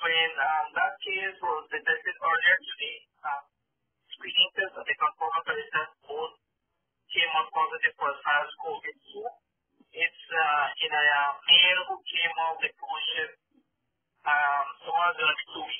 when um, that case was detected earlier today, uh, screening test of the conformal test both came out positive for SARS-CoV-2. It's uh, in a uh, male who came off the cruise ship um, somewhere during two weeks